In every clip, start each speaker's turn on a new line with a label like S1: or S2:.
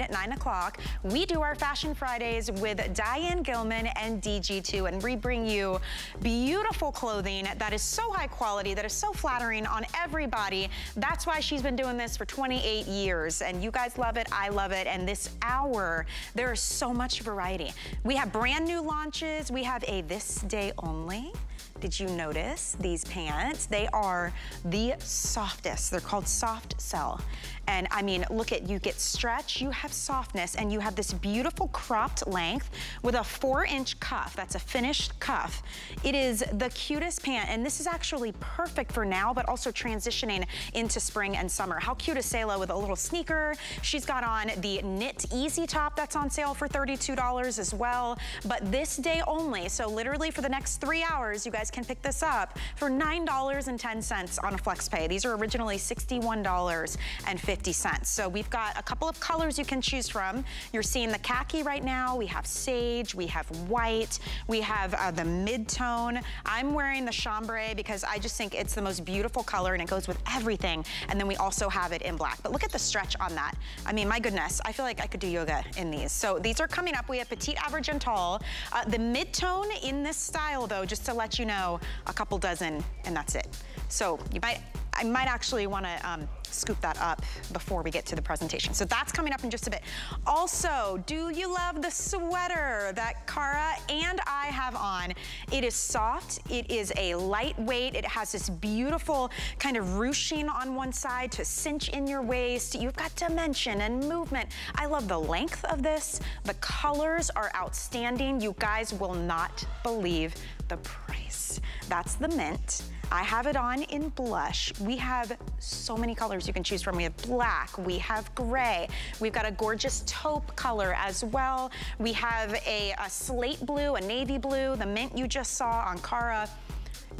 S1: at 9 o'clock. We do our Fashion Fridays with Diane Gilman and DG2, and we bring you beautiful clothing that is so high quality, that is so flattering on everybody. That's why she's been doing this for 28 years, and you guys love it, I love it, and this hour, there is so much variety. We have brand new launches. We have a this day only. Did you notice these pants? They are the softest. They're called soft cell. And I mean, look at, you get stretch, you have softness, and you have this beautiful cropped length with a four inch cuff. That's a finished cuff. It is the cutest pant, and this is actually perfect for now, but also transitioning into spring and summer. How cute is Selah with a little sneaker? She's got on the knit easy top that's on sale for $32 as well. But this day only, so literally for the next three hours, you guys can pick this up for $9.10 on a flex pay. These are originally $61.50 50 cents. So we've got a couple of colors you can choose from. You're seeing the khaki right now. We have sage, we have white, we have uh, the mid-tone. I'm wearing the chambray because I just think it's the most beautiful color and it goes with everything. And then we also have it in black. But look at the stretch on that. I mean, my goodness, I feel like I could do yoga in these. So these are coming up. We have petite, average, and tall. Uh, the mid-tone in this style, though, just to let you know, a couple dozen, and that's it. So you might I might actually want to um, scoop that up before we get to the presentation. So that's coming up in just a bit. Also, do you love the sweater that Cara and I have on? It is soft. It is a lightweight. It has this beautiful kind of ruching on one side to cinch in your waist. You've got dimension and movement. I love the length of this. The colors are outstanding. You guys will not believe the price. That's the mint. I have it on in blush. We have so many colors you can choose from. We have black, we have gray. We've got a gorgeous taupe color as well. We have a, a slate blue, a navy blue, the mint you just saw on Cara,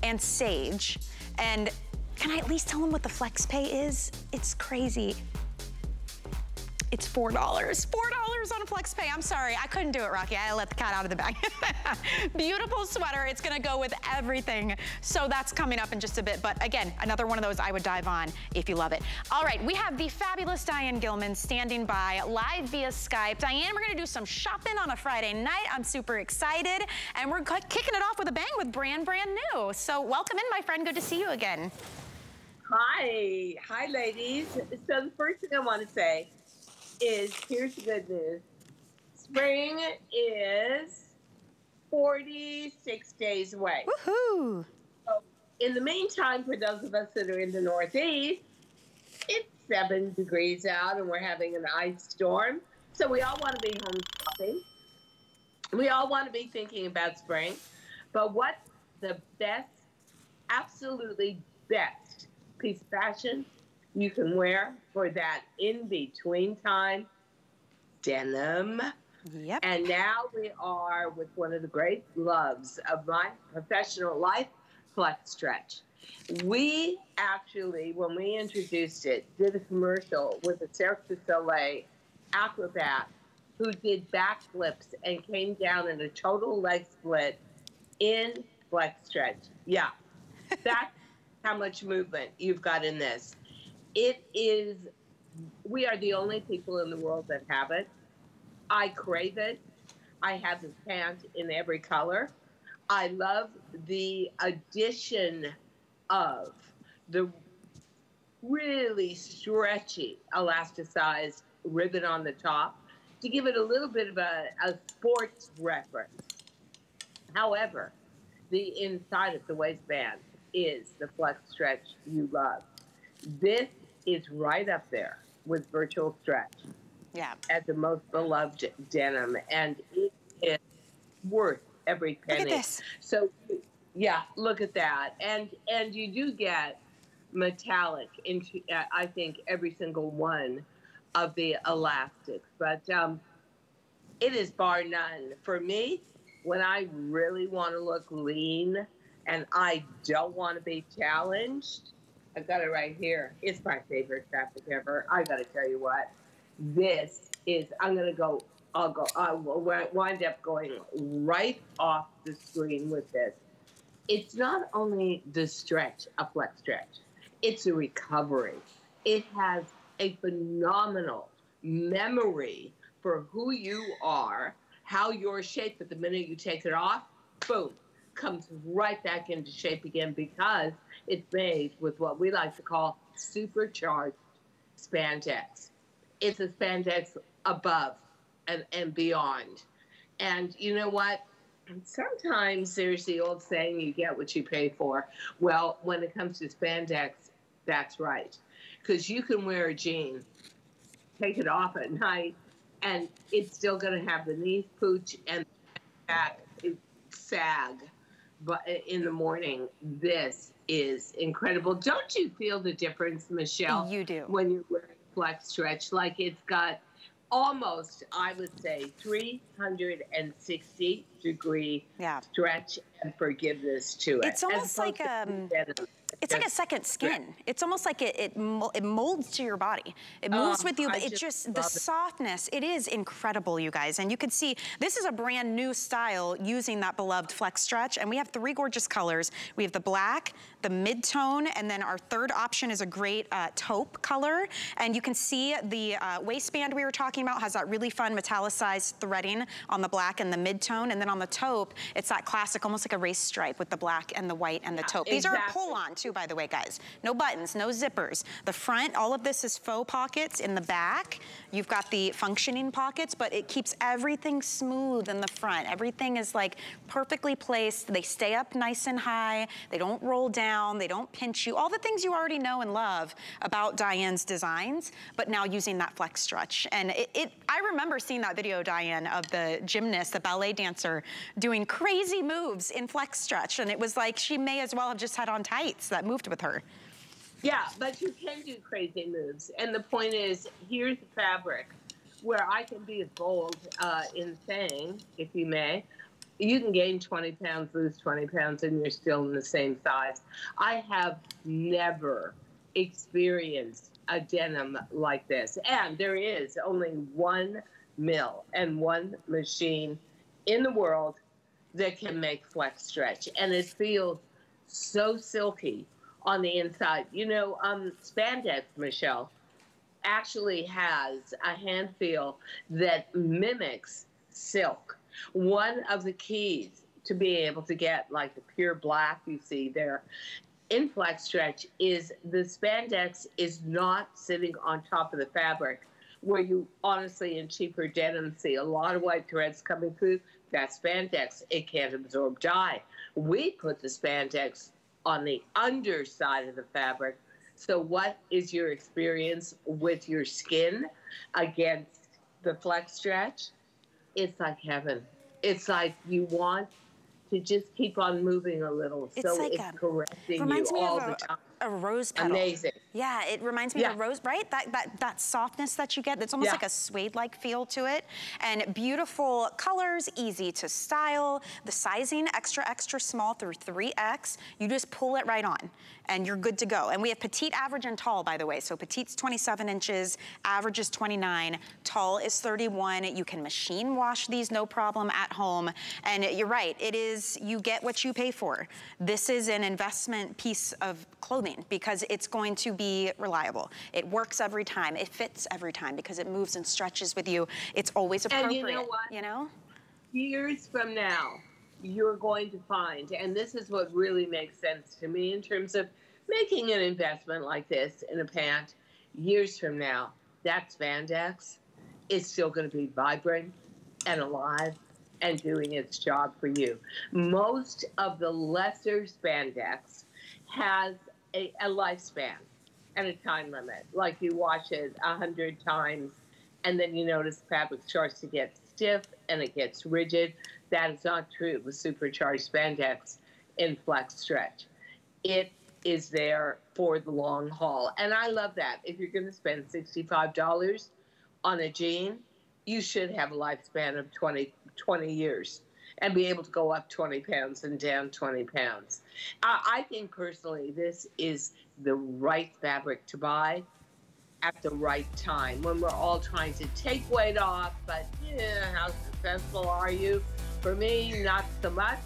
S1: and sage. And can I at least tell them what the flex pay is? It's crazy. It's $4. $4 on a flex pay. I'm sorry, I couldn't do it, Rocky. I let the cat out of the bag. Beautiful sweater. It's gonna go with everything. So that's coming up in just a bit. But again, another one of those I would dive on if you love it. All right, we have the fabulous Diane Gilman standing by live via Skype. Diane, we're gonna do some shopping on a Friday night. I'm super excited. And we're kicking it off with a bang with brand, brand new. So welcome in, my friend. Good to see you again.
S2: Hi. Hi, ladies. So the first thing I want to say is here's the good news. Spring is 46 days away.
S1: Woohoo!
S2: So in the meantime, for those of us that are in the Northeast, it's seven degrees out and we're having an ice storm. So we all want to be home shopping. We all want to be thinking about spring. But what's the best, absolutely best piece of fashion you can wear for that in between time denim.
S1: Yep.
S2: And now we are with one of the great loves of my professional life, Flex Stretch. We actually, when we introduced it, did a commercial with a Cirque du Soleil acrobat who did backflips and came down in a total leg split in Flex Stretch. Yeah, that's how much movement you've got in this. It is, we are the only people in the world that have it. I crave it. I have this pant in every color. I love the addition of the really stretchy elasticized ribbon on the top to give it a little bit of a, a sports reference. However, the inside of the waistband is the flex stretch you love. This is right up there with virtual stretch.
S1: Yeah.
S2: As the most beloved denim, and it is worth every penny.
S1: Look at this.
S2: So, yeah, look at that, and and you do get metallic into uh, I think every single one of the elastics, but um, it is bar none for me. When I really want to look lean and I don't want to be challenged, I've got it right here. It's my favorite graphic ever. I got to tell you what, this is. I'm gonna go. I'll go. I will wind up going right off the screen with this. It's not only the stretch, a flex stretch. It's a recovery. It has a phenomenal memory for who you are, how you're shaped. But the minute you take it off, boom, comes right back into shape again because it's made with what we like to call supercharged spandex. It's a spandex above and, and beyond. And you know what? Sometimes there's the old saying, you get what you pay for. Well, when it comes to spandex, that's right. Because you can wear a jean, take it off at night, and it's still going to have the knee pooch and back sag. But in the morning, this is incredible. Don't you feel the difference, Michelle?
S1: You do.
S2: When you're wearing flex stretch, like it's got almost, I would say, 360 degree
S1: yeah.
S2: stretch and forgiveness to it.
S1: It's almost like um, it's like a second skin. It's almost like it, it, it molds to your body. It moves um, with you, but it just, just the it. softness, it is incredible, you guys. And you can see, this is a brand new style using that beloved Flex Stretch. And we have three gorgeous colors. We have the black, the mid-tone, and then our third option is a great uh, taupe color. And you can see the uh, waistband we were talking about has that really fun metallicized threading on the black and the mid-tone. And then on the taupe, it's that classic, almost like a race stripe with the black and the white and the taupe. These exactly. are a pull-on too, by the way, guys. No buttons, no zippers. The front, all of this is faux pockets. In the back, you've got the functioning pockets, but it keeps everything smooth in the front. Everything is like perfectly placed. They stay up nice and high. They don't roll down. They don't pinch you. All the things you already know and love about Diane's designs, but now using that flex stretch. And it, it I remember seeing that video, Diane, of the gymnast, the ballet dancer, doing crazy moves in flex stretch. And it was like she may as well have just had on tights that moved with her.
S2: Yeah, but you can do crazy moves. And the point is, here's the fabric where I can be as bold uh, in saying, if you may, you can gain 20 pounds, lose 20 pounds, and you're still in the same size. I have never experienced a denim like this. And there is only one mill and one machine in the world that can make flex stretch. And it feels so silky on the inside. You know, um, spandex, Michelle, actually has a hand feel that mimics silk. One of the keys to be able to get like the pure black you see there in flex stretch is the spandex is not sitting on top of the fabric where you honestly in cheaper denim see a lot of white threads coming through that spandex it can't absorb dye we put the spandex on the underside of the fabric. So, what is your experience with your skin against the flex stretch? It's like heaven. It's like you want to just keep on moving a little. It's so like it's a, correcting you all the time
S1: a rose petal.
S2: Amazing.
S1: Yeah, it reminds me yeah. of rose, right? That, that, that softness that you get, it's almost yeah. like a suede-like feel to it. And beautiful colors, easy to style. The sizing, extra, extra small through 3X. You just pull it right on and you're good to go. And we have petite, average, and tall, by the way. So petite's 27 inches, average is 29, tall is 31. You can machine wash these no problem at home. And you're right, it is, you get what you pay for. This is an investment piece of clothing because it's going to be reliable. It works every time. It fits every time because it moves and stretches with you. It's always appropriate.
S2: And you know what?
S1: You know?
S2: Years from now, you're going to find, and this is what really makes sense to me in terms of making an investment like this in a pant years from now, that spandex is still going to be vibrant and alive and doing its job for you. Most of the lesser spandex has a, a lifespan and a time limit. Like you wash it a hundred times and then you notice fabric starts to get stiff and it gets rigid. That is not true with supercharged spandex in flex stretch. It is there for the long haul. And I love that. If you're going to spend $65 on a jean, you should have a lifespan of 20, 20 years and be able to go up 20 pounds and down 20 pounds. I, I think personally, this is the right fabric to buy at the right time when we're all trying to take weight off, but yeah, how successful are you? For me, not so much.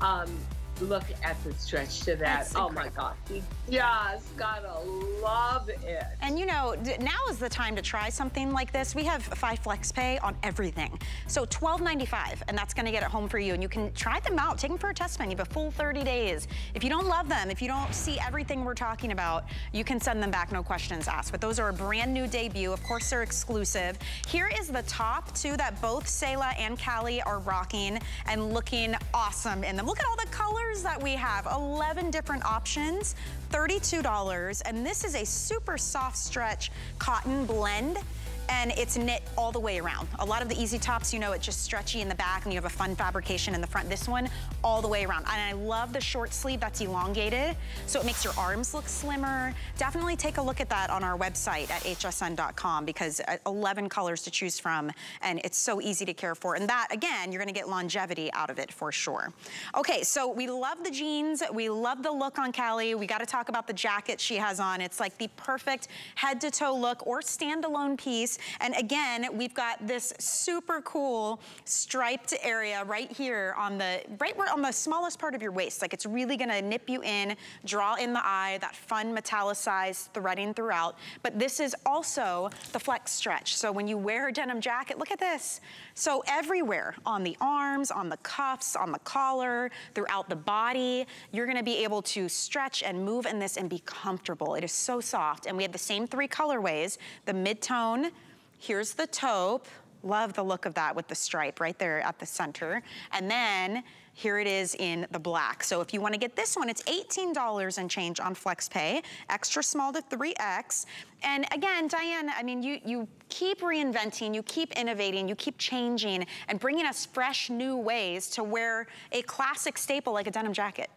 S2: Um, look at the stretch to that. Oh my gosh, you just gotta love it.
S1: And you know, now is the time to try something like this. We have five flex pay on everything. So $12.95, and that's gonna get it home for you. And you can try them out, take them for a test run. but full 30 days. If you don't love them, if you don't see everything we're talking about, you can send them back, no questions asked. But those are a brand new debut. Of course, they're exclusive. Here is the top two that both Selah and Callie are rocking and looking awesome in them. Look at all the colors that we have. 11 different options, $32. And this is a super soft stretch cotton blend and it's knit all the way around. A lot of the easy tops, you know, it's just stretchy in the back and you have a fun fabrication in the front. This one, all the way around. And I love the short sleeve that's elongated, so it makes your arms look slimmer. Definitely take a look at that on our website at hsn.com because uh, 11 colors to choose from and it's so easy to care for. And that, again, you're gonna get longevity out of it for sure. Okay, so we love the jeans. We love the look on Callie. We gotta talk about the jacket she has on. It's like the perfect head to toe look or standalone piece and again, we've got this super cool striped area right here on the, right on the smallest part of your waist. Like it's really gonna nip you in, draw in the eye, that fun metallicized threading throughout. But this is also the flex stretch. So when you wear a denim jacket, look at this. So everywhere, on the arms, on the cuffs, on the collar, throughout the body, you're gonna be able to stretch and move in this and be comfortable. It is so soft. And we have the same three colorways, the mid-tone, Here's the taupe. Love the look of that with the stripe right there at the center. And then here it is in the black. So if you wanna get this one, it's $18 and change on FlexPay, extra small to 3X. And again, Diane, I mean, you, you keep reinventing, you keep innovating, you keep changing and bringing us fresh new ways to wear a classic staple like a denim jacket.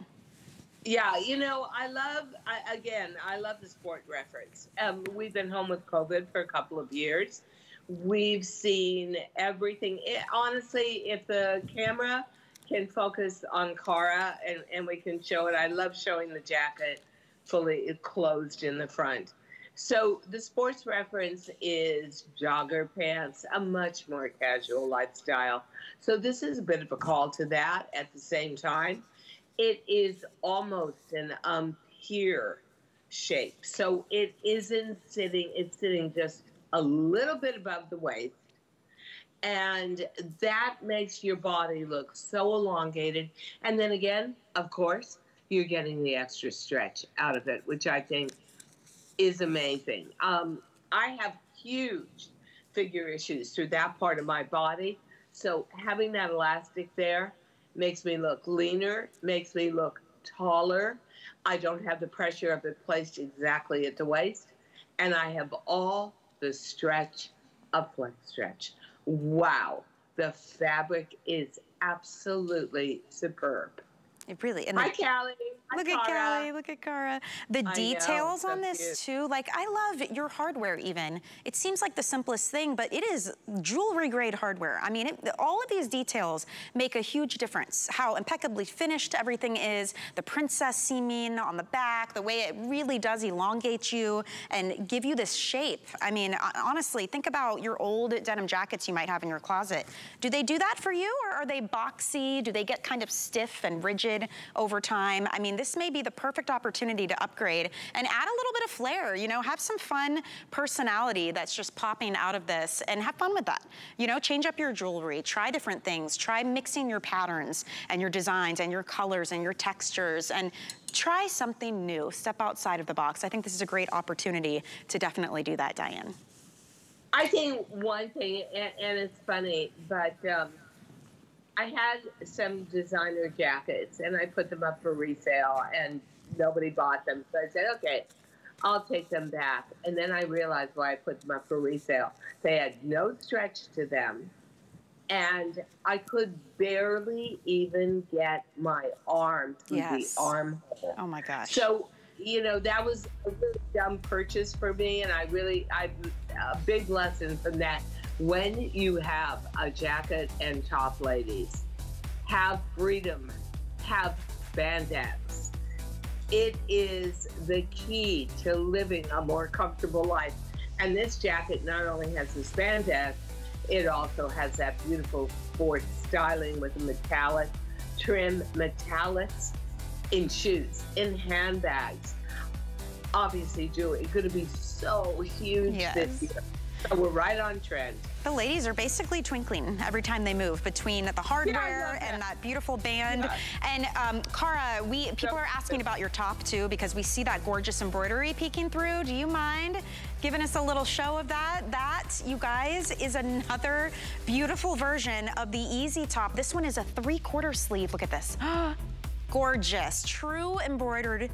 S2: Yeah, you know, I love, I, again, I love the sport reference. Um, we've been home with COVID for a couple of years. We've seen everything. It, honestly, if the camera can focus on Cara and, and we can show it, I love showing the jacket fully closed in the front. So the sports reference is jogger pants, a much more casual lifestyle. So this is a bit of a call to that at the same time it is almost an um here shape. So it isn't sitting, it's sitting just a little bit above the waist. And that makes your body look so elongated. And then again, of course, you're getting the extra stretch out of it, which I think is amazing. Um, I have huge figure issues through that part of my body. So having that elastic there makes me look leaner, makes me look taller. I don't have the pressure of it placed exactly at the waist. And I have all the stretch flex stretch. Wow. The fabric is absolutely superb.
S1: It really.
S2: And Hi, Callie.
S1: Look at Callie, look at Cara. The I details know, on this too, like I love your hardware even. It seems like the simplest thing, but it is jewelry grade hardware. I mean, it, all of these details make a huge difference. How impeccably finished everything is, the princess seaming on the back, the way it really does elongate you and give you this shape. I mean, honestly, think about your old denim jackets you might have in your closet. Do they do that for you or are they boxy? Do they get kind of stiff and rigid over time? I mean, this may be the perfect opportunity to upgrade and add a little bit of flair, you know, have some fun personality that's just popping out of this and have fun with that. You know, change up your jewelry, try different things, try mixing your patterns and your designs and your colors and your textures and try something new, step outside of the box. I think this is a great opportunity to definitely do that, Diane.
S2: I think one thing, and, and it's funny, but um, I had some designer jackets and I put them up for resale and nobody bought them. So I said, okay, I'll take them back. And then I realized why I put them up for resale. They had no stretch to them. And I could barely even get my arm through yes. the armhole.
S1: Oh my gosh.
S2: So, you know, that was a really dumb purchase for me. And I really, I, a uh, big lesson from that when you have a jacket and top ladies, have freedom, have spandex. It is the key to living a more comfortable life. And this jacket not only has the spandex, it also has that beautiful sports styling with the metallic trim metallics in shoes, in handbags. Obviously, jewelry going to be so huge yes. this year. So we're right on trend.
S1: The ladies are basically twinkling every time they move between the hardware yeah, and that beautiful band. Yeah. And um, Cara, we people are asking about your top too because we see that gorgeous embroidery peeking through. Do you mind giving us a little show of that? That, you guys, is another beautiful version of the Easy Top. This one is a three-quarter sleeve. Look at this. Gorgeous, true embroidered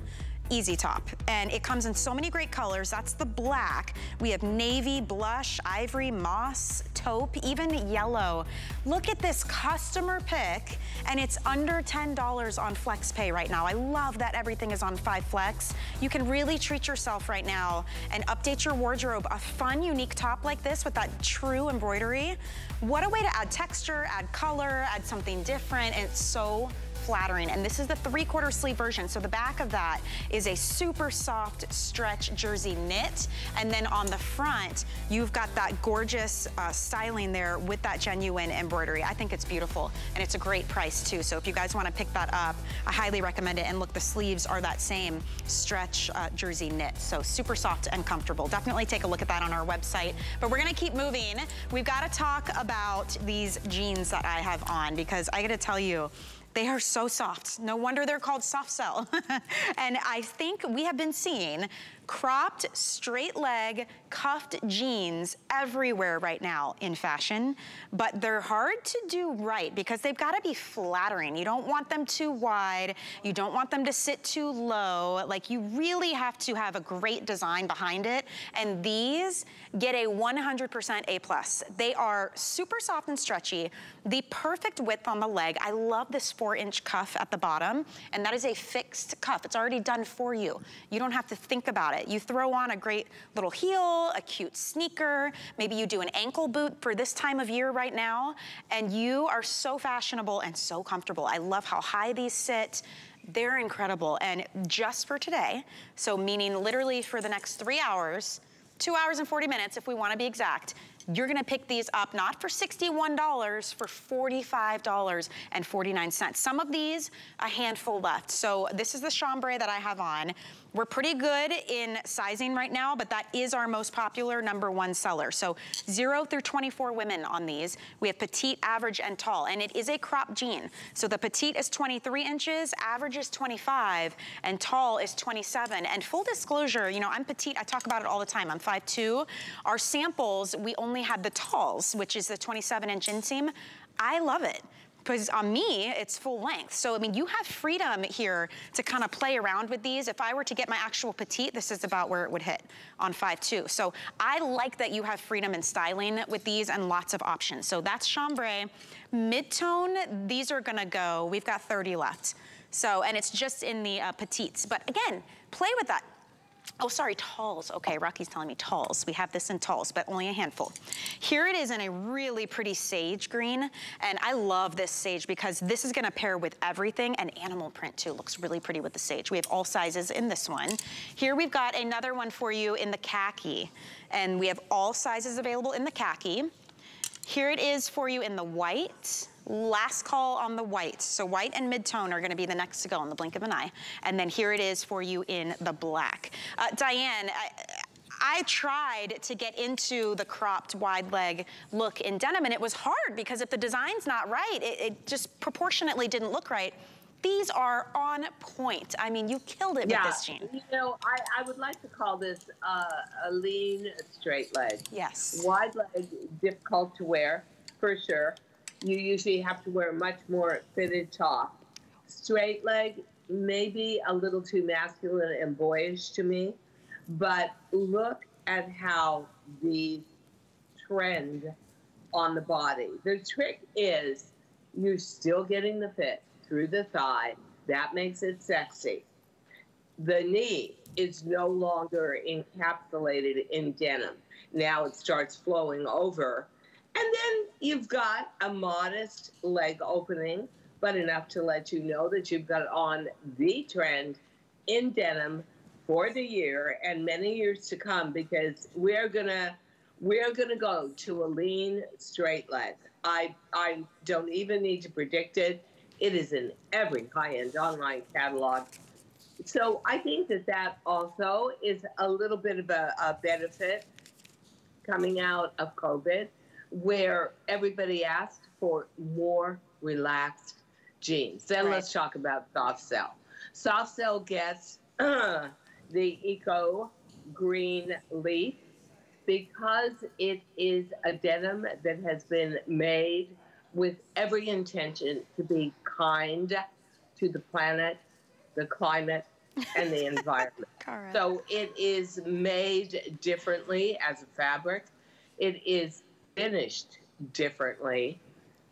S1: easy top. And it comes in so many great colors. That's the black. We have navy, blush, ivory, moss, taupe, even yellow. Look at this customer pick and it's under $10 on FlexPay right now. I love that everything is on 5 Flex. You can really treat yourself right now and update your wardrobe. A fun, unique top like this with that true embroidery. What a way to add texture, add color, add something different. And it's so flattering. And this is the three quarter sleeve version. So the back of that is a super soft stretch jersey knit. And then on the front, you've got that gorgeous uh, styling there with that genuine embroidery. I think it's beautiful and it's a great price too. So if you guys wanna pick that up, I highly recommend it. And look, the sleeves are that same stretch uh, jersey knit. So super soft and comfortable. Definitely take a look at that on our website. But we're gonna keep moving. We've gotta talk about these jeans that I have on because I gotta tell you, they are so soft. No wonder they're called soft sell. and I think we have been seeing cropped, straight leg, cuffed jeans everywhere right now in fashion, but they're hard to do right because they've gotta be flattering. You don't want them too wide. You don't want them to sit too low. Like you really have to have a great design behind it. And these get a 100% A+. plus. They are super soft and stretchy, the perfect width on the leg. I love this four inch cuff at the bottom, and that is a fixed cuff. It's already done for you. You don't have to think about it. You throw on a great little heel, a cute sneaker, maybe you do an ankle boot for this time of year right now, and you are so fashionable and so comfortable. I love how high these sit. They're incredible. And just for today, so meaning literally for the next three hours, two hours and 40 minutes if we wanna be exact, you're gonna pick these up not for $61, for $45.49. Some of these, a handful left. So this is the chambray that I have on. We're pretty good in sizing right now, but that is our most popular number one seller. So zero through 24 women on these. We have petite, average, and tall, and it is a crop jean. So the petite is 23 inches, average is 25, and tall is 27. And full disclosure, you know, I'm petite, I talk about it all the time. I'm 5'2". Our samples, we only had the talls, which is the 27 inch inseam. I love it because on me, it's full length. So, I mean, you have freedom here to kind of play around with these. If I were to get my actual petite, this is about where it would hit on 5'2". So I like that you have freedom in styling with these and lots of options. So that's chambray. Mid-tone, these are gonna go, we've got 30 left. So, and it's just in the uh, petites. But again, play with that. Oh, sorry, talls. Okay, Rocky's telling me talls. We have this in talls, but only a handful. Here it is in a really pretty sage green, and I love this sage because this is gonna pair with everything, and animal print too. Looks really pretty with the sage. We have all sizes in this one. Here we've got another one for you in the khaki, and we have all sizes available in the khaki. Here it is for you in the white, Last call on the white. So white and mid-tone are gonna be the next to go in the blink of an eye. And then here it is for you in the black. Uh, Diane, I, I tried to get into the cropped wide leg look in denim and it was hard because if the design's not right, it, it just proportionately didn't look right. These are on point. I mean, you killed it
S2: yeah.
S1: with this jean.
S2: You know, I, I would like to call this uh, a lean straight leg.
S1: Yes.
S2: Wide leg, difficult to wear, for sure you usually have to wear a much more fitted top. Straight leg, maybe a little too masculine and boyish to me, but look at how these trend on the body. The trick is you're still getting the fit through the thigh. That makes it sexy. The knee is no longer encapsulated in denim. Now it starts flowing over and then you've got a modest leg opening, but enough to let you know that you've got on the trend in denim for the year and many years to come because we're gonna we're gonna go to a lean straight leg. I I don't even need to predict it. It is in every high-end online catalog. So I think that that also is a little bit of a, a benefit coming out of COVID, where everybody asked for more relaxed jeans. Then
S1: Right.
S2: let's talk about soft cell. Soft cell gets the eco green leaf because it is a denim that has been made with every intention to be kind to the planet, the climate, and the environment.
S1: Correct.
S2: So it is made differently as a fabric. It is finished differently,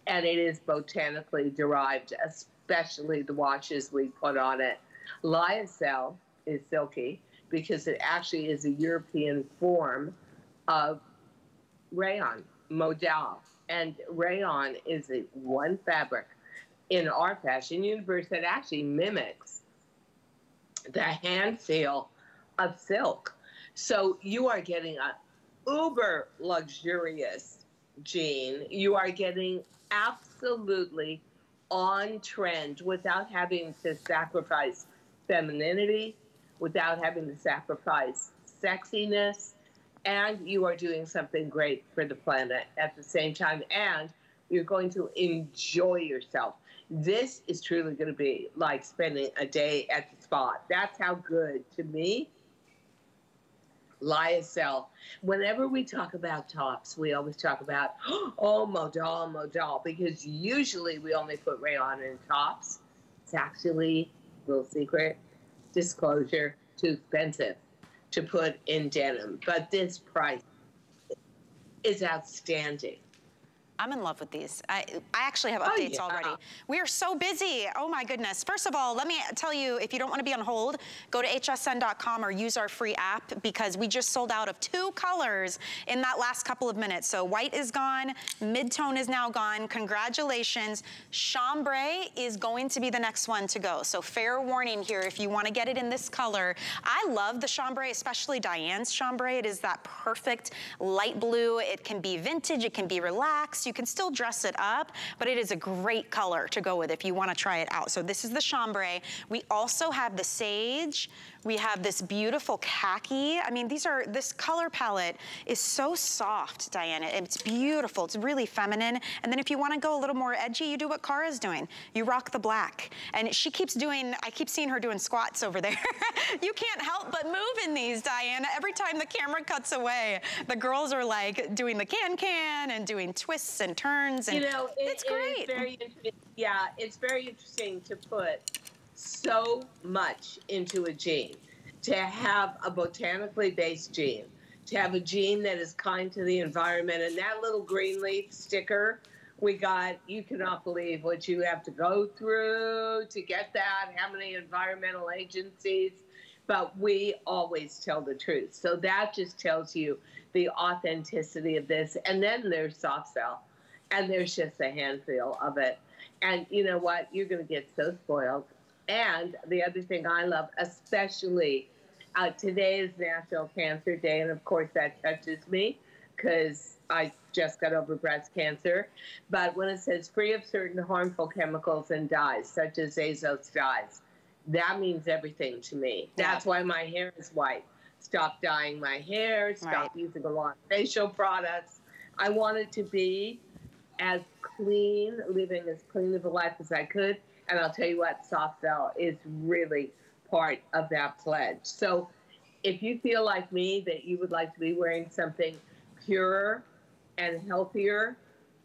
S2: and it is botanically derived, especially the washes we put on it. Lyocell is silky because it actually is a European form of rayon, modal. And rayon is a one fabric in our fashion universe that actually mimics the hand feel of silk. So you are getting a uber luxurious jean. You are getting absolutely on trend without having to sacrifice femininity, without having to sacrifice sexiness, and you are doing something great for the planet at the same time, and you're going to enjoy yourself. This is truly going to be like spending a day at the spa. That's how good to me. Lyocell. Whenever we talk about tops, we always talk about, oh, modal, modal, because usually we only put rayon in tops. It's actually, little secret, disclosure, too expensive to put in denim. But this price is outstanding.
S1: I'm in love with these. I, I actually have
S2: Oh,
S1: updates
S2: yeah.
S1: already. We are so busy. Oh my goodness. First of all, let me tell you, if you don't want to be on hold, go to hsn.com or use our free app because we just sold out of two colors in that last couple of minutes. So white is gone, mid-tone is now gone. Congratulations. Chambray is going to be the next one to go. So fair warning here if you want to get it in this color. I love the chambray, especially Diane's chambray. It is that perfect light blue. It can be vintage, it can be relaxed. You can still dress it up, but it is a great color to go with if you want to try it out. So this is the chambray. We also have the sage. We have this beautiful khaki. I mean, these are, this color palette is so soft, Diana. It's beautiful. It's really feminine. And then if you want to go a little more edgy, you do what Cara's doing. You rock the black. And she keeps doing, I keep seeing her doing squats over there. you can't help but move in these, Diana. Every time the camera cuts away, the girls are like doing the can-can and doing twists and turns. And
S2: you know, it,
S1: it's great.
S2: It very interesting. Yeah, it's very interesting to put so much into a jean. To have a botanically based jean, to have a jean that is kind to the environment, and that little green leaf sticker we got, you cannot believe what you have to go through to get that, how many environmental agencies. But we always tell the truth. So that just tells you the authenticity of this. And then there's soft cell, and there's just a hand feel of it. And you know what? You're going to get so spoiled. And the other thing I love, especially uh, today is National Cancer Day, and of course that touches me because I just got over breast cancer. But when it says free of certain harmful chemicals and dyes, such as azo dyes, that means everything to me. That's why my hair is white. Stop dyeing my hair, stop
S1: Right.
S2: using a lot of facial products. I wanted to be as clean, living as clean of a life as I could. And I'll tell you what, soft cell is really part of that pledge. So if you feel like me that you would like to be wearing something purer and healthier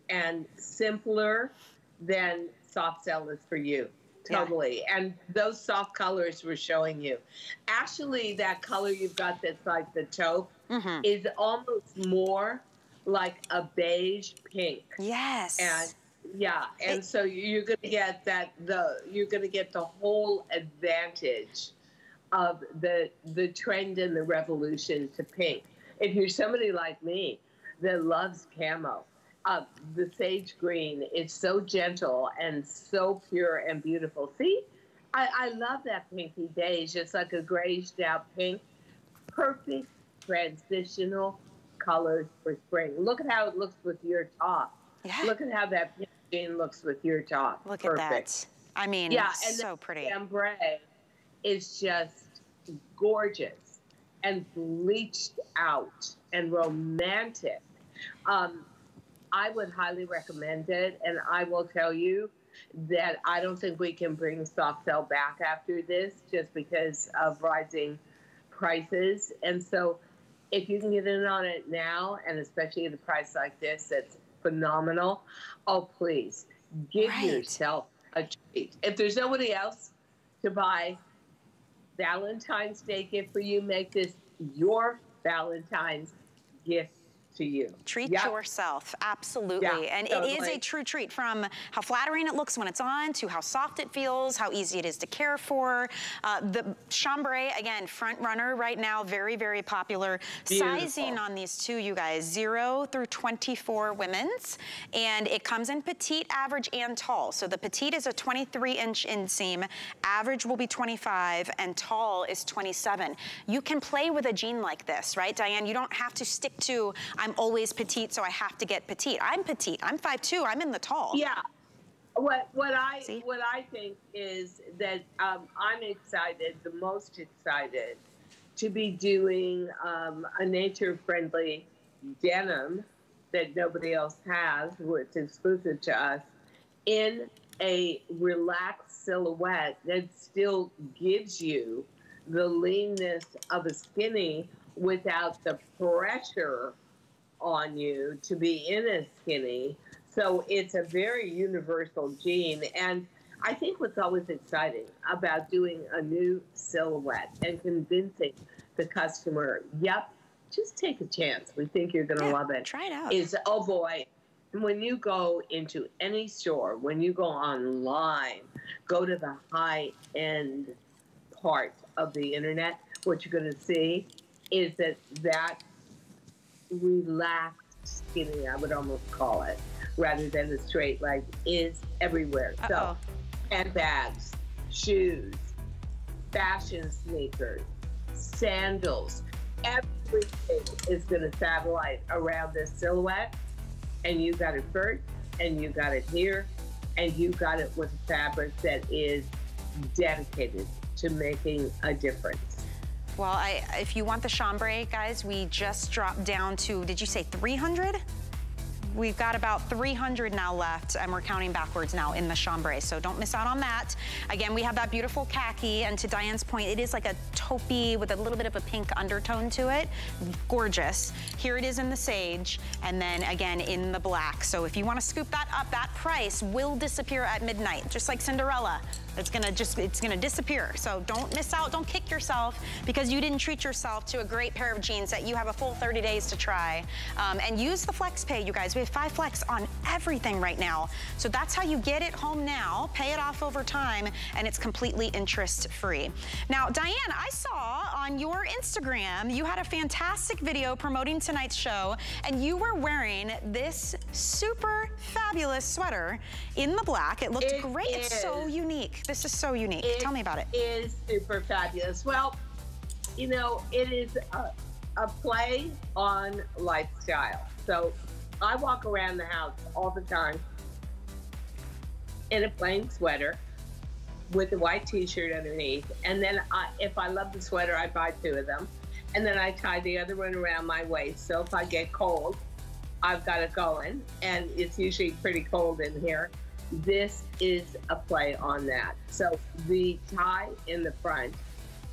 S2: and simpler, then soft cell is for you.
S1: Yeah.
S2: Totally. And those soft colors we're showing you. Actually, that color you've got that's like the taupe
S1: Mhm.
S2: is almost more like a beige pink.
S1: Yes.
S2: And yeah, and so you're going to get that the you're going to get the whole advantage of the the trend and the revolution to pink. If you're somebody like me that loves camo, uh, the sage green is so gentle and so pure and beautiful. See, I, I love that pinky beige. It's like a grayed out pink. Perfect transitional colors for spring. Look at how it looks with your top.
S1: Yeah.
S2: Look at how that pink jean looks with your top.
S1: Look
S2: Perfect.
S1: at that. I mean,
S2: Yeah,
S1: it's
S2: and
S1: so
S2: the
S1: pretty.
S2: Chambray is just gorgeous and bleached out and romantic. Um, I would highly recommend it, and I will tell you that I don't think we can bring soft sell back after this just because of rising prices. And so, if you can get in on it now, and especially at a price like this, that's phenomenal. Oh, please give
S1: Right.
S2: yourself a treat. If there's nobody else to buy Valentine's Day gift for you, make this your Valentine's gift to you.
S1: Treat
S2: Yep.
S1: yourself, absolutely.
S2: Yeah,
S1: and it is a true treat from how flattering it looks when it's on to how soft it feels, how easy it is to care for. Uh, the chambray, again, front runner right now, very, very popular.
S2: Beautiful.
S1: Sizing on these two, you guys, zero through 24 women's. And it comes in petite, average, and tall. So the petite is a 23 inch inseam, average will be 25, and tall is 27. You can play with a jean like this, right, Diane? You don't have to stick to, I'm always petite, so I have to get petite. I'm petite, I'm 5'2", I'm in the tall.
S2: Yeah. What what I
S1: See?
S2: what I think is that um, I'm excited, the most excited, to be doing um, a nature friendly denim that nobody else has, it's exclusive to us, in a relaxed silhouette that still gives you the leanness of a skinny without the pressure on you to be in a skinny. So it's a very universal jean. And I think what's always exciting about doing a new silhouette and convincing the customer, yep, just take a chance. We think you're going to
S1: Yeah,
S2: love it.
S1: Try it out.
S2: Is, oh boy, when you go into any store, when you go online, go to the high end part of the internet, what you're going to see is that that relaxed skinny, I would almost call it, rather than the straight leg, is everywhere.
S1: Uh-oh.
S2: So, handbags, shoes, fashion sneakers, sandals, everything is going to satellite around this silhouette. And you got it first, and you got it here, and you got it with a fabric that is dedicated to making a difference.
S1: Well, I, if you want the chambray, guys, we just dropped down to, did you say 300? We've got about 300 now left, and we're counting backwards now in the chambray, so don't miss out on that. Again, we have that beautiful khaki, and to Diane's point, it is like a taupey with a little bit of a pink undertone to it. Gorgeous. Here it is in the sage, and then again in the black. So if you want to scoop that up, that price will disappear at midnight, just like Cinderella. It's gonna just, it's gonna disappear. So don't miss out, don't kick yourself because you didn't treat yourself to a great pair of jeans that you have a full 30 days to try. Um, and use the flex pay, you guys. We have five flex on everything right now. So that's how you get it home now, pay it off over time, and it's completely interest free. Now, Diane, I saw on your Instagram, you had a fantastic video promoting tonight's show, and you were wearing this super fabulous sweater in the black. It looked
S2: It
S1: great. It's so unique. This is so unique. Tell me about it. it.
S2: is super fabulous. Well, you know, it is a, a play on lifestyle. So I walk around the house all the time in a plain sweater with a white t-shirt underneath. And then I, if I love the sweater, I buy two of them. And then I tie the other one around my waist. So if I get cold, I've got it going. And it's usually pretty cold in here. This is a play on that. So the tie in the front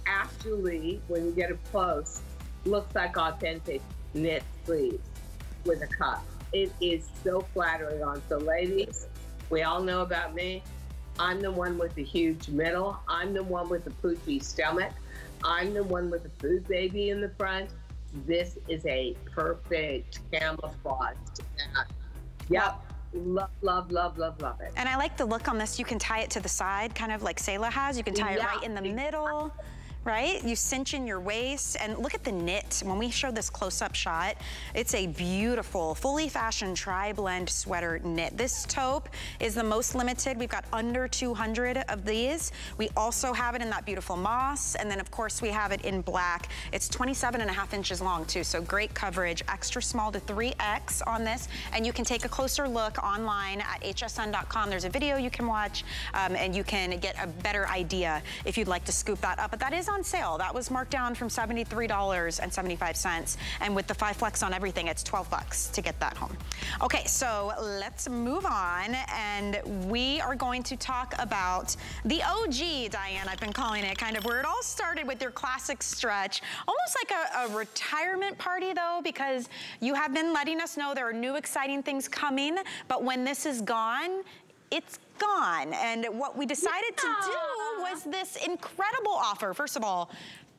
S2: actually, when you get it close, looks like authentic knit sleeves with a cuff. It is so flattering on. So ladies, we all know about me. I'm the one with the huge middle. I'm the one with the poochy stomach. I'm the one with the food baby in the front. This is a perfect camouflage. Yep. Love, love, love, love, love it.
S1: And I like the look on this. You can tie it to the side, kind of like Selah has. You can tie it right in the middle. Right? You cinch in your waist and look at the knit. When we show this close-up shot, it's a beautiful, fully fashioned tri-blend sweater knit. This taupe is the most limited. We've got under 200 of these. We also have it in that beautiful moss. And then of course we have it in black. It's 27 and a half inches long too. So great coverage, extra small to 3X on this. And you can take a closer look online at hsn.com. There's a video you can watch um, and you can get a better idea if you'd like to scoop that up. But that is on sale. That was marked down from $73.75. And with the five flex on everything, it's 12 bucks to get that home. Okay, so let's move on. And we are going to talk about the OG, Diane, I've been calling it kind of where it all started with your classic stretch. Almost like a, a retirement party though, because you have been letting us know there are new exciting things coming. But when this is gone, it's gone. And what we decided to do was this incredible offer. First of all,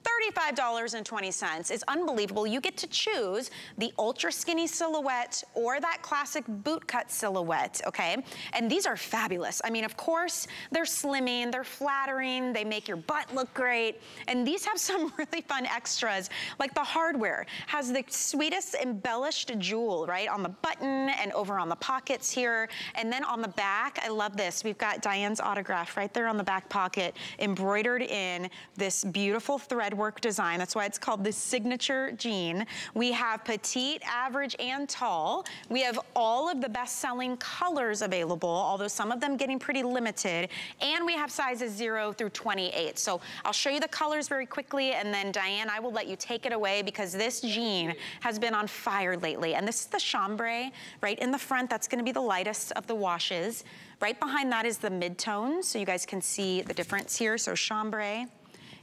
S1: $35.20 is unbelievable. You get to choose the ultra skinny silhouette or that classic boot cut silhouette, okay? And these are fabulous. I mean, of course, they're slimming, they're flattering, they make your butt look great. And these have some really fun extras, like the hardware has the sweetest embellished jewel, right? On the button and over on the pockets here. And then on the back, I love this. We've got Diane's autograph right there on the back pocket, embroidered in this beautiful thread work design. That's why it's called the signature jean. We have petite, average, and tall. We have all of the best-selling colors available, although some of them getting pretty limited. And we have sizes 0 through 28. So I'll show you the colors very quickly, and then Diane, I will let you take it away because this jean has been on fire lately. And this is the chambray right in the front. That's gonna be the lightest of the washes. Right behind that is the mid-tone, so you guys can see the difference here. So chambray.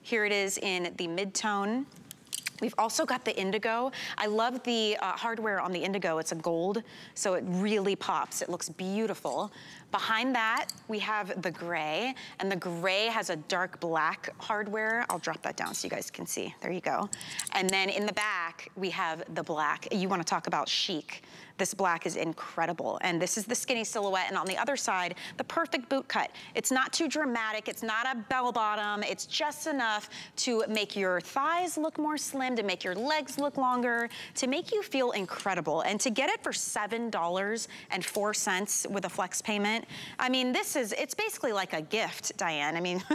S1: Here it is in the mid-tone. We've also got the indigo. I love the uh, hardware on the indigo. It's a gold, so it really pops. It looks beautiful. Behind that, we have the gray, and the gray has a dark black hardware. I'll drop that down so you guys can see. There you go. And then in the back, we have the black. You wanna talk about chic. This black is incredible. And this is the skinny silhouette. And on the other side, the perfect boot cut. It's not too dramatic. It's not a bell bottom. It's just enough to make your thighs look more slim, to make your legs look longer, to make you feel incredible. And to get it for $7.04 with a flex payment, I mean, this is, it's basically like a gift, Diane. I mean,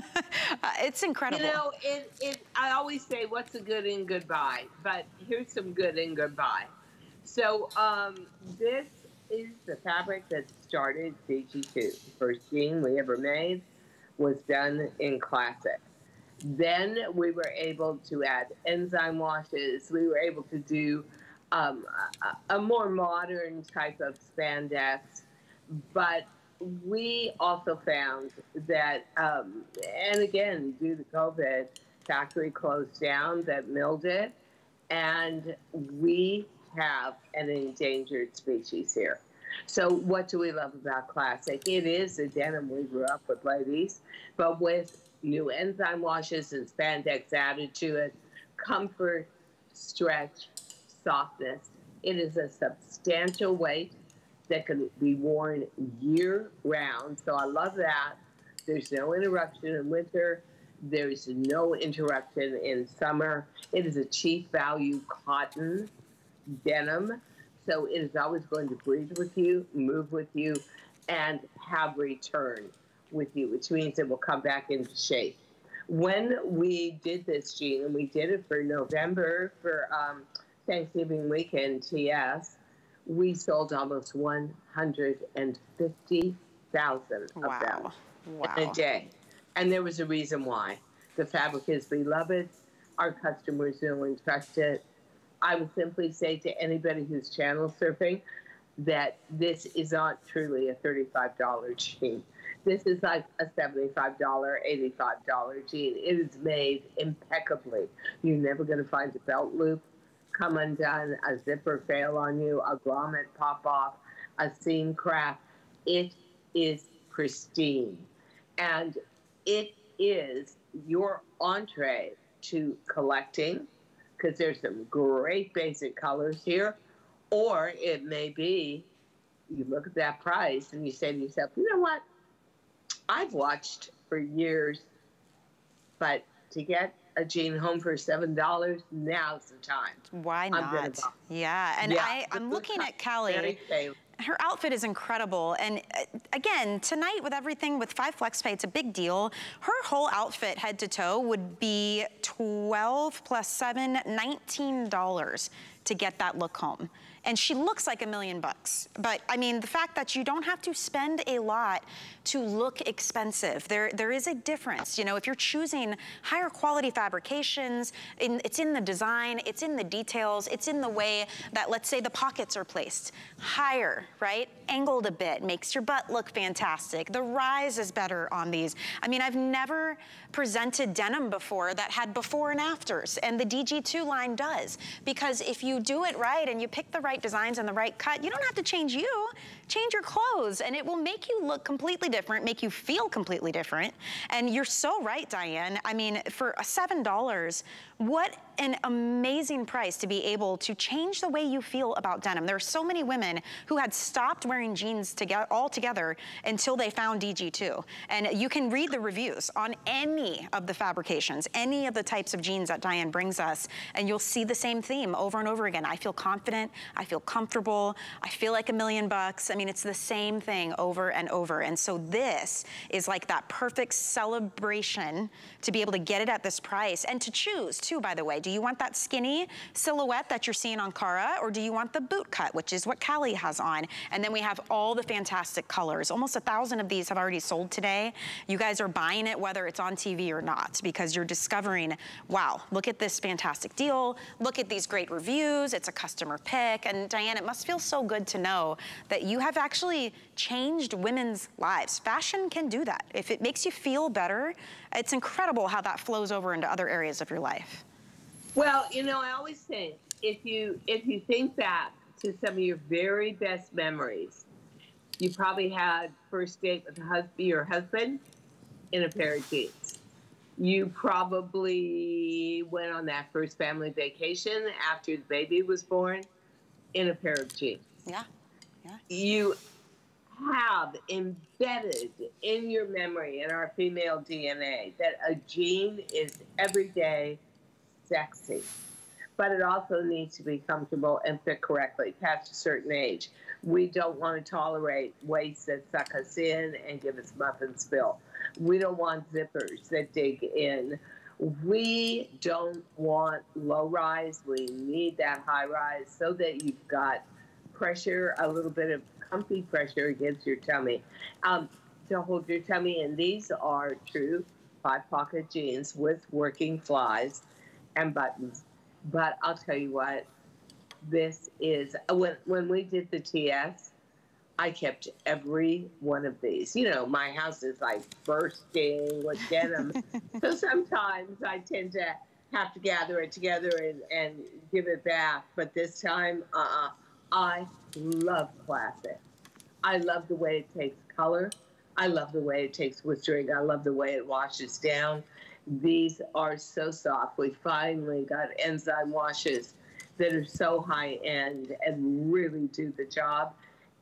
S1: it's incredible.
S2: You know, it, it, I always say, what's a good and goodbye? But here's some good and goodbye. So um, this is the fabric that started DG2. The first jean we ever made was done in classic. Then we were able to add enzyme washes. We were able to do um, a, a, more modern type of spandex. But we also found that, um, and again, due to COVID, factory closed down that milled it. And we have an endangered species here. So what do we love about Classic? It is the denim we grew up with, ladies, but with new enzyme washes and spandex added to it, comfort, stretch, softness. It is a substantial weight that can be worn year round. So I love that. There's no interruption in winter. There's no interruption in summer. It is a cheap value cotton denim. So it is always going to breathe with you, move with you, and have return with you, which means it will come back into shape. When we did this, Jean, and we did it for November for um, Thanksgiving weekend TS, we sold almost 150,000 of
S1: wow.
S2: them
S1: wow.
S2: in a day. And there was a reason why. The fabric is beloved. Our customers know and trust it. I would simply say to anybody who's channel surfing that this is not truly a $35 jean. This is like a $75, $85 jean. It is made impeccably. You're never going to find a belt loop come undone, a zipper fail on you, a grommet pop off, a seam crack. It is pristine. And it is your entree to collecting because there's some great basic colors here. Or it may be you look at that price and you say to yourself, you know what? I've watched for years, but to get a jean home for seven dollars, now's the time.
S1: Why not? Yeah, and yeah. I, I'm looking at Callie her outfit is incredible. And uh, again, tonight with everything with five flex pay, it's a big deal. Her whole outfit head to toe would be 12 plus seven, $19 to get that look home and she looks like a million bucks. But I mean, the fact that you don't have to spend a lot to look expensive, there, there is a difference. You know, if you're choosing higher quality fabrications, in, it's in the design, it's in the details, it's in the way that, let's say the pockets are placed higher, right? Angled a bit, makes your butt look fantastic. The rise is better on these. I mean, I've never presented denim before that had before and afters, and the DG2 line does. Because if you do it right and you pick the right designs and the right cut, you don't have to change you. Change your clothes and it will make you look completely different, make you feel completely different. And you're so right, Diane. I mean, for $7, what an amazing price to be able to change the way you feel about denim. There are so many women who had stopped wearing jeans together altogether until they found DG2. And you can read the reviews on any of the fabrications, any of the types of jeans that Diane brings us, and you'll see the same theme over and over again. I feel confident, I feel comfortable, I feel like a million bucks. I mean, it's the same thing over and over. And so this is like that perfect celebration to be able to get it at this price and to choose too, by the way. Do you want that skinny silhouette that you're seeing on Cara or do you want the boot cut, which is what Callie has on? And then we have all the fantastic colors. Almost a thousand of these have already sold today. You guys are buying it whether it's on TV or not because you're discovering, wow, look at this fantastic deal. Look at these great reviews. It's a customer pick. And Diane, it must feel so good to know that you have actually changed women's lives. Fashion can do that. If it makes you feel better, it's incredible how that flows over into other areas of your life.
S2: Well, you know, I always think if you if you think back to some of your very best memories, you probably had first date with husband, your husband in a pair of jeans. You probably went on that first family vacation after the baby was born in a pair of jeans.
S1: Yeah. Yeah.
S2: You have embedded in your memory, in our female DNA, that a jean is everyday sexy. But it also needs to be comfortable and fit correctly past a certain age. We don't want to tolerate waists that suck us in and give us muffin spill. We don't want zippers that dig in. We don't want low rise. We need that high rise so that you've got pressure, a little bit of comfy pressure against your tummy um, to hold your tummy. And these are true five pocket jeans with working flies and buttons. But I'll tell you what, this is when when we did the TS, I kept every one of these. You know, my house is like bursting with denim, so sometimes I tend to have to gather it together and, and give it back. But this time, uh-uh, I love classic. I love the way it takes color. I love the way it takes withering. I love the way it washes down. These are so soft. We finally got enzyme washes that are so high end and really do the job.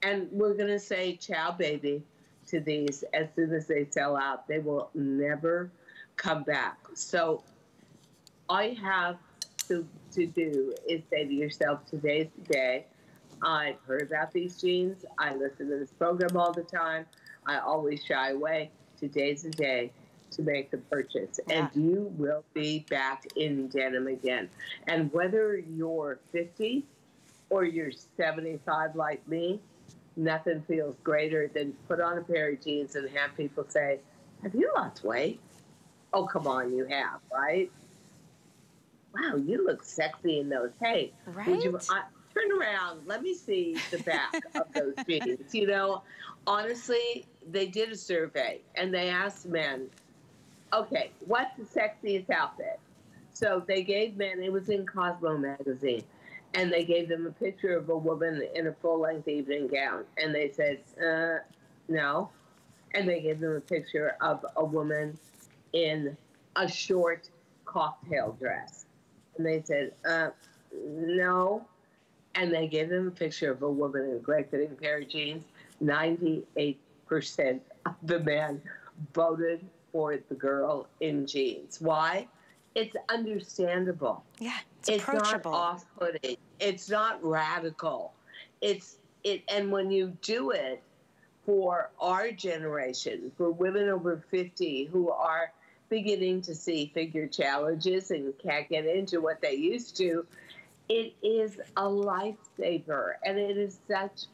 S2: And we're going to say ciao, baby, to these as soon as they sell out. They will never come back. So all you have to, to do is say to yourself, today's the day. I've heard about these jeans. I listen to this program all the time. I always shy away. Today's the day to make the purchase, yeah. and you will be back in denim again. And whether you're 50 or you're 75 like me, nothing feels greater than put on a pair of jeans and have people say, Have you lost weight? Oh, come on, you have, right? Wow, you look sexy in those. Hey,
S1: right? would you, I,
S2: turn around. Let me see the back of those jeans. You know, honestly, they did a survey and they asked men, okay, what's the sexiest outfit? So they gave men, it was in Cosmo magazine, and they gave them a picture of a woman in a full length evening gown. And they said, uh, no. And they gave them a picture of a woman in a short cocktail dress. And they said, uh, no and they gave them a picture of a woman in a great fitting pair of jeans. 98% of the men voted for the girl in jeans. Why? it's understandable.
S1: Yeah,
S2: it's, it's not off-putting. It's not radical. It's it, and when you do it for our generation, for women over 50 who are beginning to see figure challenges and can't get into what they used to, it is a lifesaver. And it is such,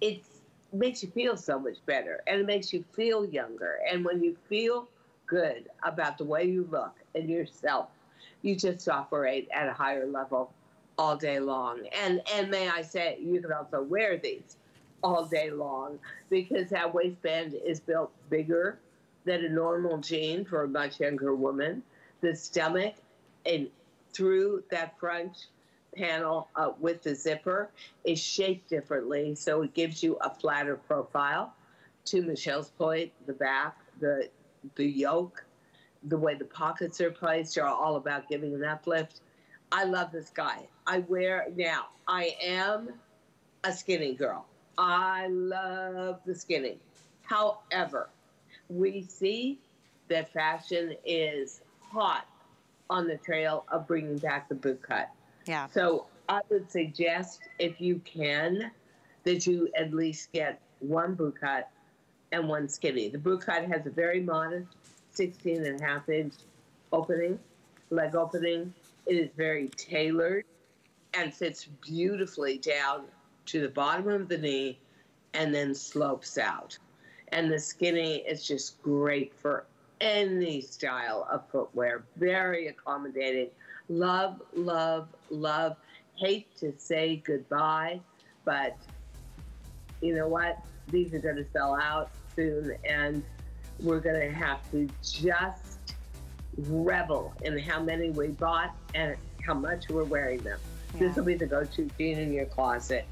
S2: it makes you feel so much better and it makes you feel younger. And when you feel good about the way you look and yourself, you just operate at a higher level all day long. And and may I say, you can also wear these all day long because that waistband is built bigger than a normal jean for a much younger woman. The stomach and through that front panel uh, with the zipper is shaped differently, so it gives you a flatter profile. To Michelle's point, the back, the the yoke, the way the pockets are placed are all about giving an uplift. I love this guy. I wear now. I am a skinny girl. I love the skinny. However, we see that fashion is hot on the trail of bringing back the boot cut.
S1: Yeah.
S2: So I would suggest, if you can, that you at least get one boot cut and one skinny. The boot has a very modest 16 and a half inch opening, leg opening. It is very tailored and fits beautifully down to the bottom of the knee and then slopes out. And the skinny is just great for any style of footwear, very accommodating. Love, love, love. Hate to say goodbye, but you know what? These are going to sell out soon, and we're going to have to just revel in how many we bought and how much we're wearing them. Yeah. This will be the go-to jean in your closet.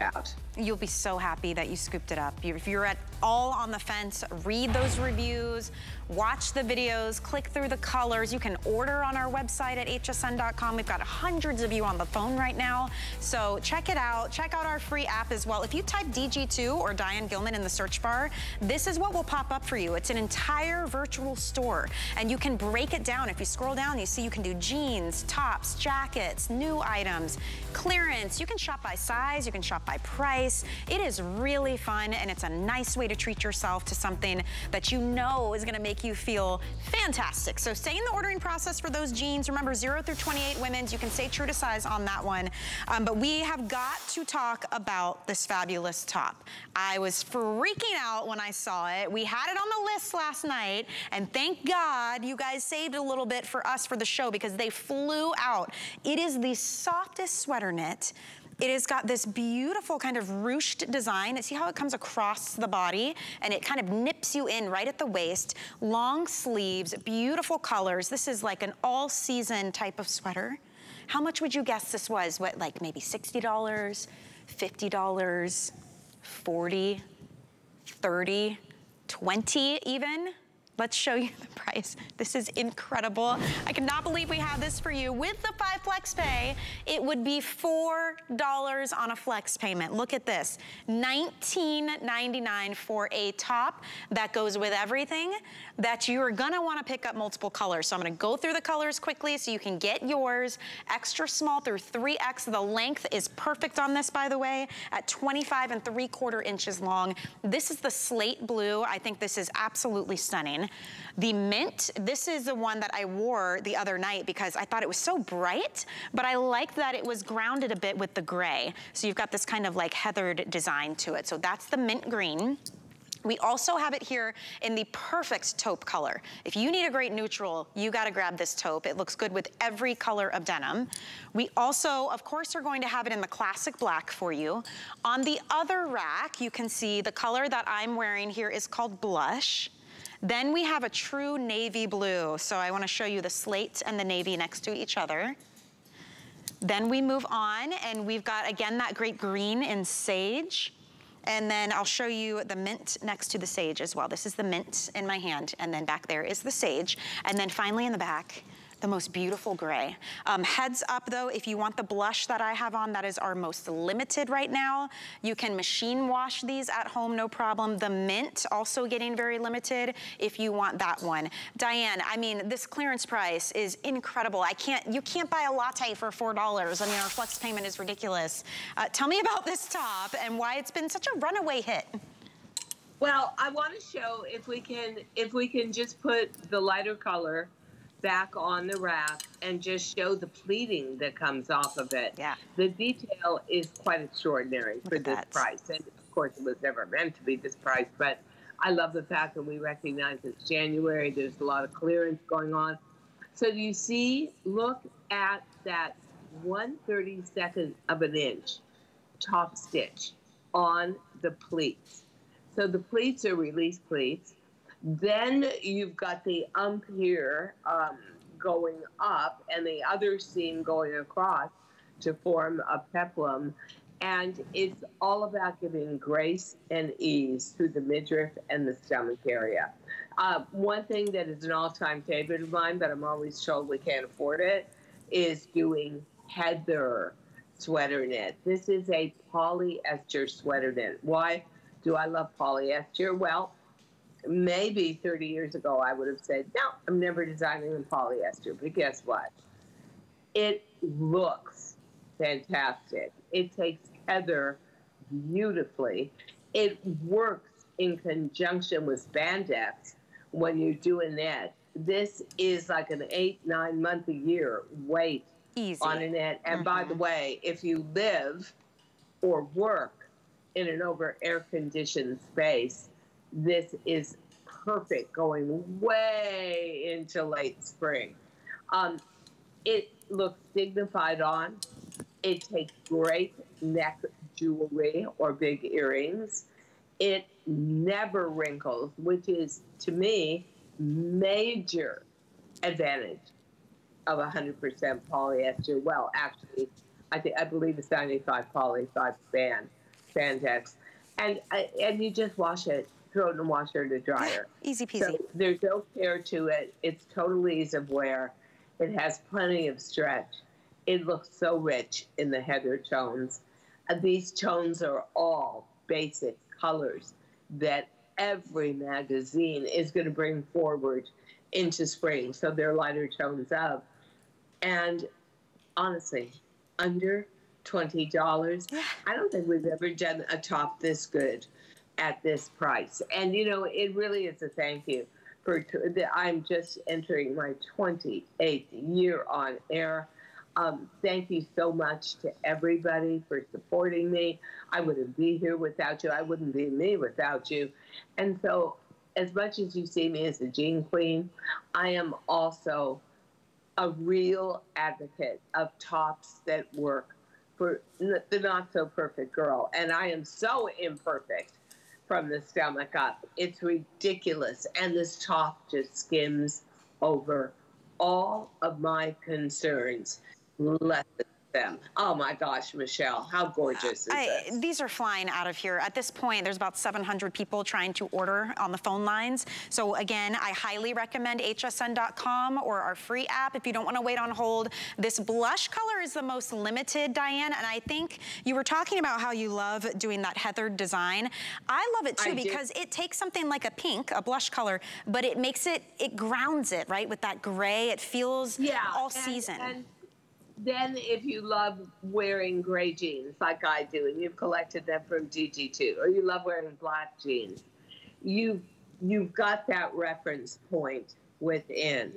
S2: Out.
S1: You'll be so happy that you scooped it up. If you're at all on the fence, read those reviews, watch the videos, click through the colors. You can order on our website at hsn.com. We've got hundreds of you on the phone right now. So check it out. Check out our free app as well. If you type DG2 or Diane Gilman in the search bar, this is what will pop up for you. It's an entire virtual store and you can break it down. If you scroll down, you see you can do jeans, tops, jackets, new items, clearance. You can shop by size, you can shop by price. It is really fun and it's a nice way to treat yourself to something that you know is gonna make you feel fantastic. So stay in the ordering process for those jeans. Remember, 0 through 28 women's. You can stay true to size on that one. Um, but we have got to talk about this fabulous top. I was freaking out when I saw it. We had it on the list last night, and thank God you guys saved a little bit for us for the show because they flew out. It is the softest sweater knit it has got this beautiful kind of ruched design. See how it comes across the body and it kind of nips you in right at the waist. Long sleeves, beautiful colors. This is like an all season type of sweater. How much would you guess this was? What, like maybe $60, $50, 40, 30, 20 even? Let's show you the price. This is incredible. I cannot believe we have this for you. With the five flex pay, it would be $4 on a flex payment. Look at this, $19.99 for a top that goes with everything that you're gonna wanna pick up multiple colors. So I'm gonna go through the colors quickly so you can get yours. Extra small through 3X. The length is perfect on this, by the way, at 25 and 3 quarter inches long. This is the slate blue. I think this is absolutely stunning. The mint, this is the one that I wore the other night because I thought it was so bright, but I like that it was grounded a bit with the gray. So you've got this kind of like heathered design to it. So that's the mint green. We also have it here in the perfect taupe color. If you need a great neutral, you gotta grab this taupe. It looks good with every color of denim. We also, of course, are going to have it in the classic black for you. On the other rack, you can see the color that I'm wearing here is called blush. Then we have a true navy blue. So I wanna show you the slate and the navy next to each other. Then we move on and we've got, again, that great green in sage. And then I'll show you the mint next to the sage as well. This is the mint in my hand. And then back there is the sage. And then finally in the back, the most beautiful gray. Um, heads up though, if you want the blush that I have on, that is our most limited right now. You can machine wash these at home, no problem. The mint also getting very limited if you want that one. Diane, I mean, this clearance price is incredible. I can't, you can't buy a latte for $4. I mean, our flex payment is ridiculous. Uh, tell me about this top and why it's been such a runaway hit.
S2: Well, I want to show if we can if we can just put the lighter color back on the wrap and just show the pleating that comes off of it.
S1: Yeah.
S2: The detail is quite extraordinary
S1: Look
S2: for this
S1: that.
S2: price. And of course, it was never meant to be this price, but I love the fact that we recognize it's January. There's a lot of clearance going on. So you see, look at that 132nd of an inch top stitch on the pleats. So the pleats are release pleats. Then you've got the ump here um, going up and the other seam going across to form a peplum. And it's all about giving grace and ease through the midriff and the stomach area. Uh, one thing that is an all-time favorite of mine, but I'm always told we can't afford it, is doing heather sweater knit. This is a polyester sweater knit. Why do I love polyester? Well, maybe 30 years ago I would have said, no, I'm never designing in polyester. But guess what? It looks fantastic. It takes heather beautifully. It works in conjunction with spandex when you're doing that. This is like an eight, nine month a year wait
S1: Easy.
S2: on a net. And by the mm-hmm. way, if you live or work in an over air conditioned space, this is perfect going way into late spring. Um, it looks dignified on. It takes great neck jewelry or big earrings. It never wrinkles, which is to me major advantage of 100% polyester. Well, actually, I think I believe it's 95 poly, 5 span, spandex, and and you just wash it, throw it in the washer to dryer.
S1: Easy peasy.
S2: So there's no care to it. It's total ease of wear. It has plenty of stretch. It looks so rich in the heather tones. Uh, these tones are all basic colors that every magazine is going to bring forward into spring. So they're lighter tones of. And honestly, under $20,
S1: Yeah.
S2: I don't think we've ever done a top this good at this price. And you know, it really is a thank you for I'm just entering my 28th year on air. Um, thank you so much to everybody for supporting me. I wouldn't be here without you. I wouldn't be me without you. And so, as much as you see me as a jean queen, I am also a real advocate of tops that work for the not so perfect girl. And I am so imperfect from the stomach up. It's ridiculous. And this talk just skims over all of my concerns, less them. Oh my gosh, Michelle, how gorgeous is
S1: I,
S2: this?
S1: these are flying out of here. At this point, there's about 700 people trying to order on the phone lines. So again, I highly recommend hsn.com or our free app if you don't want to wait on hold. This blush color is the most limited, Diane, and I think you were talking about how you love doing that heathered design. I love it too
S2: I do.
S1: because it takes something like a pink, a blush color, but it makes it, it grounds it, right, with that gray. It feels
S2: yeah,
S1: all
S2: and-
S1: season.
S2: And then if you love wearing gray jeans like I do, and you've collected them from DG2, or you love wearing black jeans, you you've got that reference point within.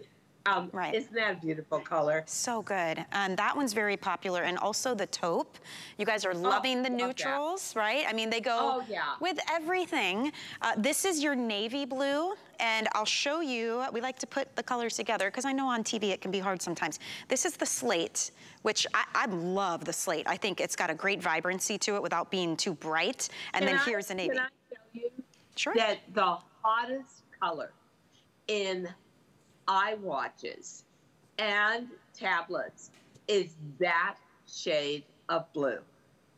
S2: Um,
S1: Right.
S2: Isn't that a beautiful color?
S1: So good. And that one's very popular. And also the taupe. You guys are loving the
S2: love that.
S1: neutrals, right? I mean, they go
S2: Oh, yeah.
S1: with everything. Uh, this is your navy blue. And I'll show you, we like to put the colors together because I know on TV it can be hard sometimes. This is the slate, which I, I love the slate. I think it's got a great vibrancy to it without being too bright. And
S2: Can
S1: then
S2: I-
S1: here's the navy.
S2: Can I tell you
S1: Sure.
S2: that the hottest color in iWatches and tablets is that shade of blue.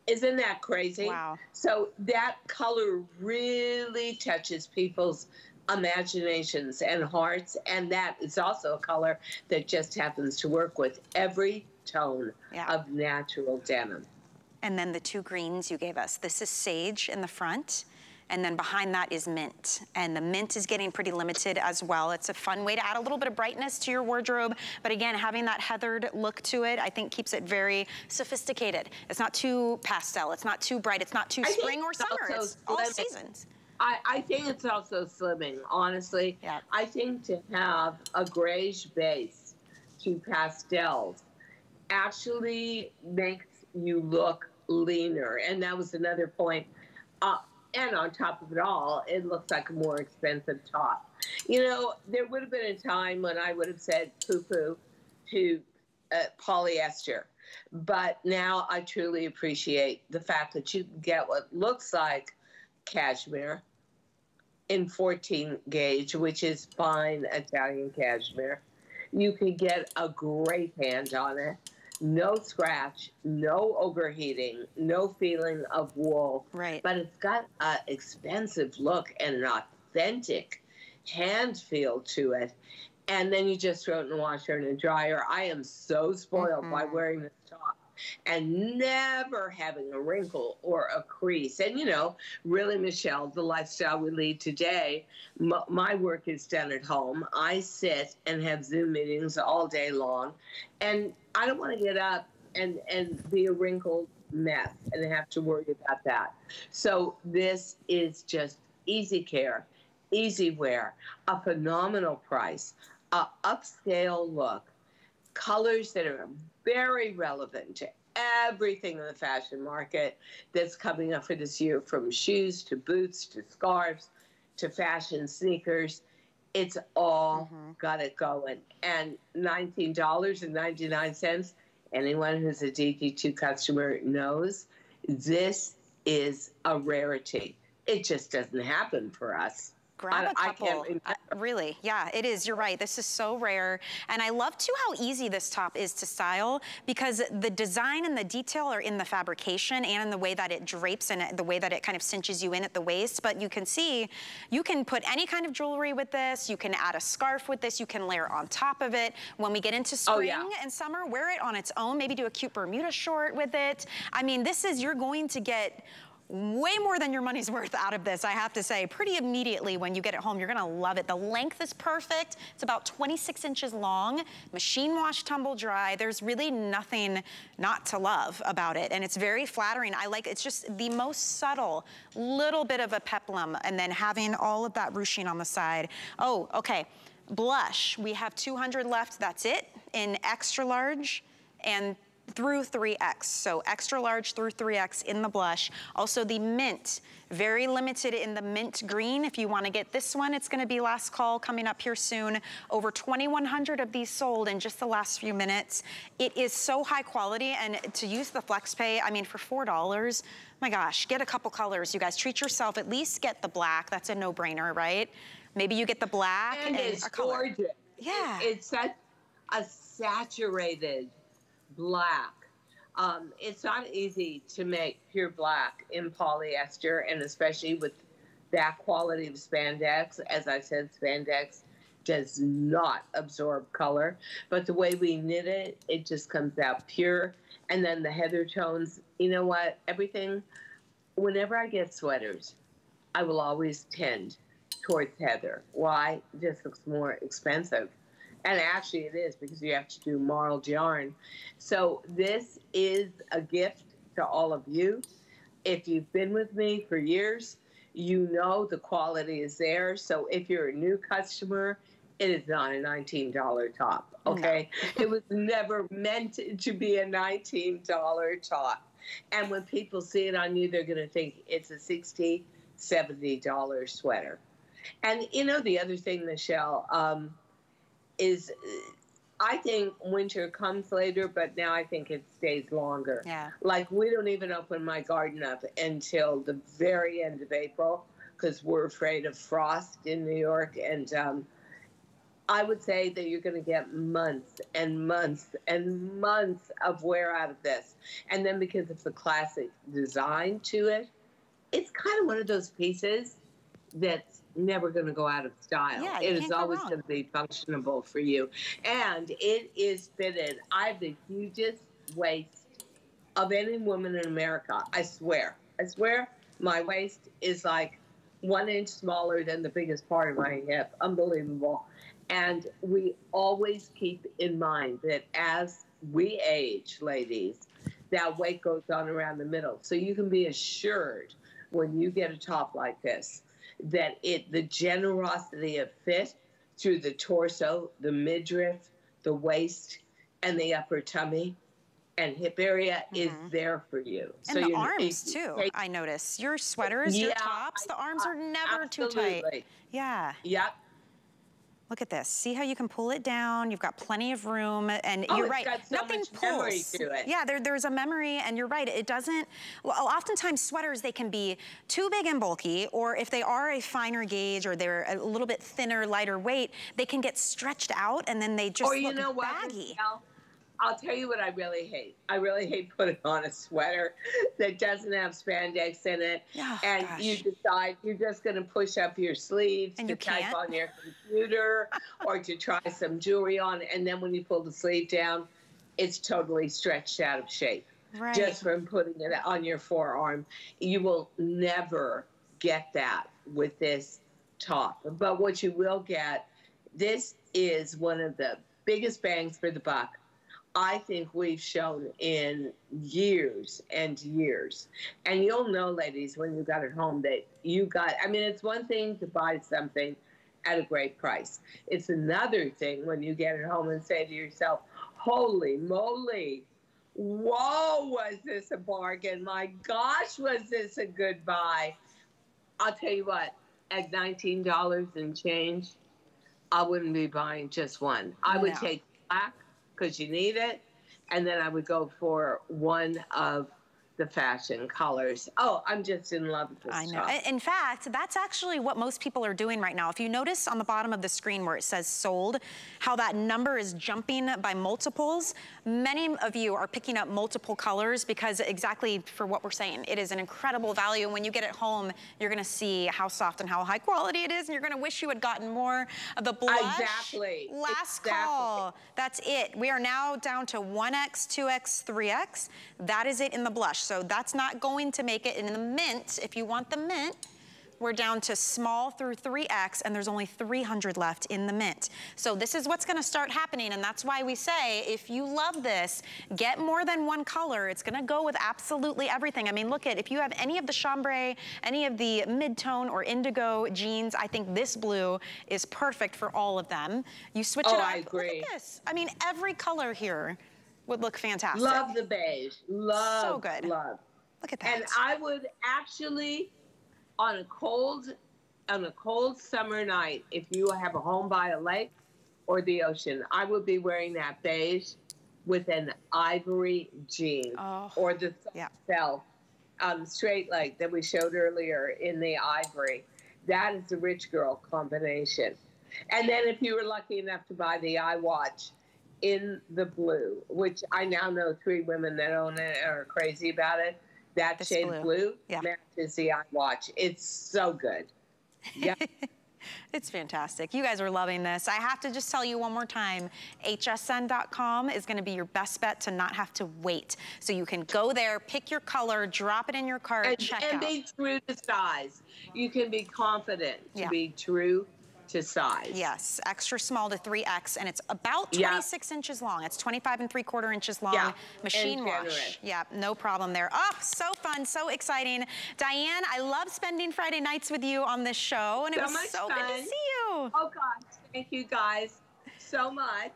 S2: Isn't that crazy?
S1: Wow.
S2: So that color really touches people's imaginations and hearts. And that is also a color that just happens to work with every tone yeah. of natural denim.
S1: And then the two greens you gave us. This is sage in the front and then behind that is mint. And the mint is getting pretty limited as well. It's a fun way to add a little bit of brightness to your wardrobe, but again, having that heathered look to it, I think keeps it very sophisticated. It's not too pastel, it's not too bright, it's not too I spring or summer, it's all seasons.
S2: I, I, think it's also slimming, honestly. Yeah. I think to have a grayish base to pastels actually makes you look leaner. And that was another point. Uh, and on top of it all, it looks like a more expensive top. You know, there would have been a time when I would have said poo poo to uh, polyester. But now I truly appreciate the fact that you can get what looks like cashmere in 14 gauge, which is fine Italian cashmere. You can get a great hand on it. No scratch, no overheating, no feeling of wool.
S1: Right.
S2: But it's got an expensive look and an authentic hand feel to it. And then you just throw it in the washer and a dryer. I am so spoiled mm-hmm. by wearing this top and never having a wrinkle or a crease. And, you know, really, Michelle, the lifestyle we lead today, m- my work is done at home. I sit and have Zoom meetings all day long. And I don't want to get up and, and be a wrinkled mess and have to worry about that. So this is just easy care, easy wear, a phenomenal price, a upscale look, colors that are very relevant to everything in the fashion market that's coming up for this year from shoes to boots to scarves to fashion sneakers. It's all mm-hmm. got it going. And $19.99, anyone who's a DG2 customer knows this is a rarity. It just doesn't happen for us
S1: grab I, a couple. Uh, really, yeah, it is. You're right. This is so rare. And I love too how easy this top is to style because the design and the detail are in the fabrication and in the way that it drapes and the way that it kind of cinches you in at the waist. But you can see, you can put any kind of jewelry with this. You can add a scarf with this. You can layer on top of it. When we get into spring oh, yeah. and summer, wear it on its own. Maybe do a cute Bermuda short with it. I mean, this is, you're going to get way more than your money's worth out of this, I have to say. Pretty immediately when you get it home, you're gonna love it. The length is perfect. It's about 26 inches long, machine wash, tumble dry. There's really nothing not to love about it. And it's very flattering. I like, it's just the most subtle little bit of a peplum and then having all of that ruching on the side. Oh, okay. Blush, we have 200 left, that's it, in extra large and through 3X. So extra large through 3X in the blush. Also the mint, very limited in the mint green. If you wanna get this one, it's gonna be last call coming up here soon. Over 2,100 of these sold in just the last few minutes. It is so high quality and to use the FlexPay, I mean for $4, my gosh, get a couple colors. You guys treat yourself, at least get the black. That's a no-brainer, right? Maybe you get the black
S2: and, and it's a color. gorgeous.
S1: Yeah.
S2: It's such a saturated black. Um, it's not easy to make pure black in polyester, and especially with that quality of spandex. As I said, spandex does not absorb color, but the way we knit it, it just comes out pure. And then the heather tones, you know what? Everything, whenever I get sweaters, I will always tend towards heather. Why? It just looks more expensive. And actually, it is because you have to do marled yarn. So, this is a gift to all of you. If you've been with me for years, you know the quality is there. So, if you're a new customer, it is not a $19 top. Okay. No. it was never meant to be a $19 top. And when people see it on you, they're going to think it's a $60, $70 sweater. And you know, the other thing, Michelle, um, is I think winter comes later, but now I think it stays longer.
S1: Yeah.
S2: Like we don't even open my garden up until the very end of April because we're afraid of frost in New York. And um, I would say that you're going to get months and months and months of wear out of this. And then because of the classic design to it, it's kind of one of those pieces that's never going to go out of style.
S1: Yeah,
S2: it is always going to be functionable for you. And it is fitted. I have the hugest waist of any woman in America. I swear. I swear my waist is like one inch smaller than the biggest part of my hip. Unbelievable. And we always keep in mind that as we age, ladies, that weight goes on around the middle. So you can be assured when you get a top like this that it the generosity of fit through the torso, the midriff, the waist, and the upper tummy and hip area mm-hmm. is there for you.
S1: And so the arms too. Take, I notice your sweaters, yeah, your tops, I, the arms are never absolutely. too tight. Yeah.
S2: Yep.
S1: Look at this. See how you can pull it down? You've got plenty of room, and
S2: oh,
S1: you're right.
S2: So
S1: Nothing
S2: pulls.
S1: Yeah, there, there's a memory, and you're right. It doesn't. Well, oftentimes sweaters they can be too big and bulky, or if they are a finer gauge or they're a little bit thinner, lighter weight, they can get stretched out, and then they just
S2: or you
S1: look
S2: know
S1: baggy.
S2: What, I'll tell you what I really hate. I really hate putting on a sweater that doesn't have spandex in it,
S1: oh,
S2: and
S1: gosh.
S2: you decide you're just going to push up your sleeves
S1: and
S2: to
S1: you
S2: type
S1: can't?
S2: on your computer or to try some jewelry on, and then when you pull the sleeve down, it's totally stretched out of shape.
S1: Right.
S2: Just from putting it on your forearm, you will never get that with this top. But what you will get, this is one of the biggest bangs for the buck I think we've shown in years and years. And you'll know, ladies, when you got it home that you got, I mean, it's one thing to buy something at a great price. It's another thing when you get it home and say to yourself, holy moly, whoa, was this a bargain? My gosh, was this a good buy? I'll tell you what, at $19 and change, I wouldn't be buying just one. I would take black because you need it. And then I would go for one of the fashion colors. Oh, I'm just in love with this
S1: I know. In fact, that's actually what most people are doing right now. If you notice on the bottom of the screen where it says sold, how that number is jumping by multiples, many of you are picking up multiple colors because exactly for what we're saying, it is an incredible value. And when you get it home, you're gonna see how soft and how high quality it is, and you're gonna wish you had gotten more of the blush.
S2: Exactly.
S1: Last
S2: exactly.
S1: call. That's it. We are now down to 1X, 2X, 3X. That is it in the blush. So that's not going to make it in the mint. If you want the mint, we're down to small through 3X and there's only 300 left in the mint. So this is what's gonna start happening and that's why we say if you love this, get more than one color. It's gonna go with absolutely everything. I mean, look at, if you have any of the chambray, any of the mid-tone or indigo jeans, I think this blue is perfect for all of them. You switch
S2: oh,
S1: it up.
S2: I agree.
S1: Look at this. I mean, every color here would look fantastic.
S2: Love the beige. Love.
S1: So good.
S2: Love.
S1: Look at that.
S2: And I would actually, on a cold, on a cold summer night, if you have a home by a lake or the ocean, I would be wearing that beige with an ivory jean
S1: oh,
S2: or the
S1: yeah.
S2: self um, straight leg that we showed earlier in the ivory. That is the rich girl combination. And then if you were lucky enough to buy the iWatch in the blue, which I now know three women that own it are crazy about it. That shade
S1: blue.
S2: blue,
S1: Yeah.
S2: matches the iWatch. It's so good. Yeah.
S1: It's fantastic. You guys are loving this. I have to just tell you one more time, hsn.com is gonna be your best bet to not have to wait. So you can go there, pick your color, drop it in your cart,
S2: and,
S1: check
S2: and
S1: out.
S2: be true to size. You can be confident to
S1: Yeah.
S2: be true to size.
S1: Yes, extra small to 3X, and it's about
S2: Yeah.
S1: 26 inches long. It's 25 and 3 quarter inches long.
S2: Yeah,
S1: Machine wash. Yeah, no problem there. Oh, so fun, so exciting. Diane, I love spending Friday nights with you on this show, and it
S2: So
S1: was
S2: much
S1: so good to see you.
S2: Oh gosh, thank you guys so much.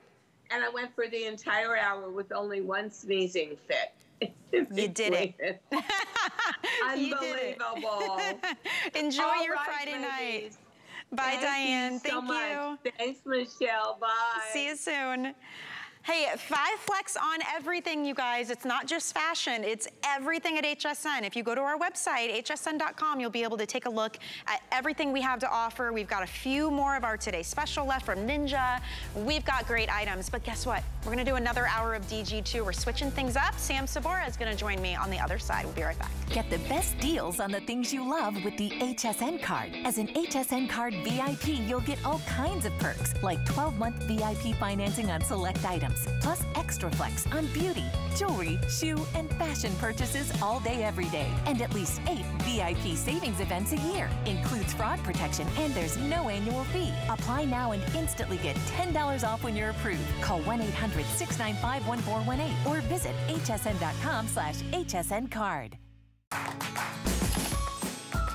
S2: And I went for the entire hour with only one sneezing fit.
S1: You did it. Did it.
S2: Unbelievable.
S1: Enjoy
S2: All
S1: your
S2: right,
S1: Friday night. Bye,
S2: Thank
S1: Diane.
S2: You so
S1: Thank you.
S2: much. Thanks, Michelle. Bye.
S1: See you soon. Hey, five flex on everything, you guys. It's not just fashion, it's everything at HSN. If you go to our website, hsn.com, you'll be able to take a look at everything we have to offer. We've got a few more of our Today Special left from Ninja. We've got great items, but guess what? We're gonna do another hour of DG2. We're switching things up. Sam Sabora is gonna join me on the other side. We'll be right back.
S3: Get the best deals on the things you love with the HSN card. As an HSN card VIP, you'll get all kinds of perks, like 12-month VIP financing on select items plus extra flex on beauty, jewelry, shoe, and fashion purchases all day, every day. And at least eight VIP savings events a year. Includes fraud protection, and there's no annual fee. Apply now and instantly get $10 off when you're approved. Call 1-800-695-1418 or visit hsn.com slash hsncard.